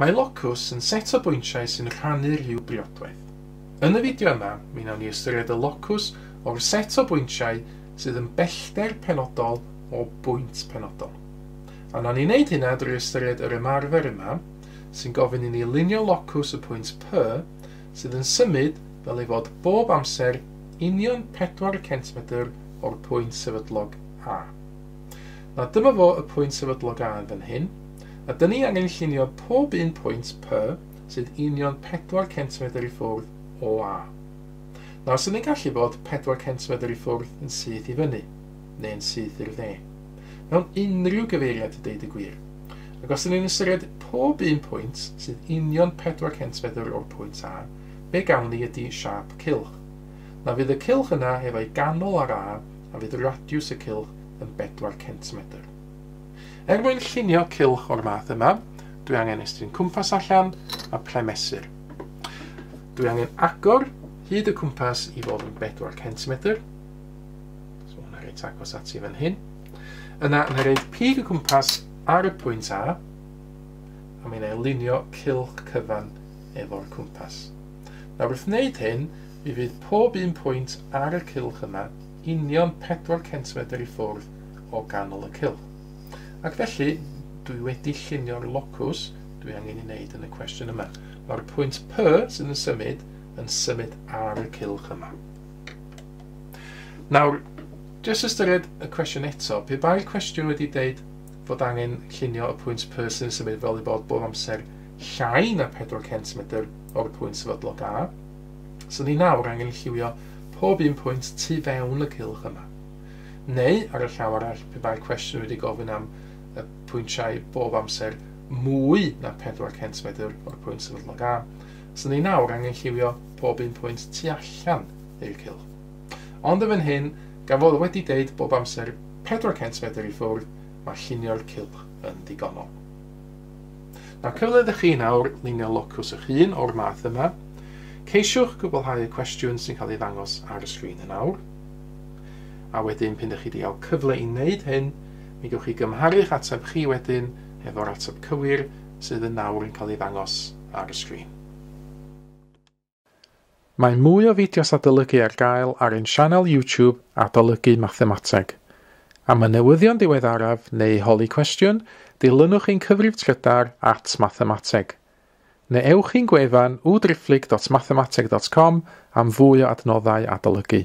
Mae locws yn set o bwyntiau sy'n rhannu rhyw briodwaith. Yn y fideo yma, mi wnawn ni ystyried y locws o'r set o bwyntiau sydd yn bellter penodol o bwynt penodol. A wnawn ni wneud hynna drwy ystyried yr ymarfer yma, sy'n gofyn i ni lunio locws y pwynt P, sydd yn symud fel ei fod bob amser union 4 cm o'r pwynt sefydlog A. Na dyma fo y pwynt sefydlog A yn fan hyn, a dyn ni angen llunio pob un pwynt per sydd union 4 cm i ffwrdd o A. Nawr, sy'n ni'n gallu bod 4 cm i ffwrdd yn syth i fyny, neu'n syth i'r dde. Mewn unrhyw gyfeiriad y deud y gwir. Ac os ni'n ystyried pob un pwynt sydd union 4 cm o'r pwynt A, be gawn ni ydy siap cilch. Na fydd y cilch yna efo'i ganol ar A, a fydd radiws y cilch yn 4 cm. Er mwyn llunio cilch o'r math yma, dwi angen estyn cwmpas allan a plemesur. Dwi angen agor hyd y cwmpas i fod yn 4 cm. So hwnna reit agos ati fan hyn. Yna yn rhaid pig y cwmpas ar y pwynt A, a mae'n ei lunio cilch cyfan efo'r cwmpas. Nawr wrth wneud hyn, mi fydd pob un pwynt ar y cilch yma union 4 cm i ffwrdd o ganol y cilch. Ac felly, dwi wedi llunio'r locws dwi angen i wneud yn y cwestiwn yma. Mae'r pwynt P sydd yn symud yn symud ar y cilch yma. Nawr, jyst ystyried y cwestiwn eto, pe bai'r cwestiwn wedi dweud fod angen llunio y pwynt P sy'n symud fel i bod bob amser llai na 4 cm o'r pwynt sefydlog A, so ni nawr angen lliwio pob un pwynt tu fewn y cilch yma. Neu, ar y llaw arall, pe bai'r cwestiwn wedi gofyn am y pwyntiau bob amser mwy na 4 cm o'r pwynt sefydlog A. So ni nawr angen lliwio pob un pwynt tu allan i'r cil. Ond efo'n hyn, gafodd wedi deud bob amser 4 cm i ffwrdd, mae llunio'r cilch yn digonol. Na cyfle ydych chi nawr linio locws eich hun o'r math yma. Ceisiwch gwblhau y cwestiwn sy'n cael ei ddangos ar y sgrin yn awr. A wedyn, pyn ydych chi wedi cael cyfle i wneud hyn, mi gewch chi gymharu'ch ateb chi wedyn efo'r ateb cywir sydd yn nawr yn cael ei ddangos ar y sgrin. Mae mwy o fideos adolygu ar gael ar ein sianel YouTube Adolygu Mathemateg. Am y newyddion diweddaraf neu holi cwestiwn, dilynwch ein cyfrif trydar at mathemateg. Neu ewch i'n gwefan www.mathemateg.com am fwy o adnoddau adolygu.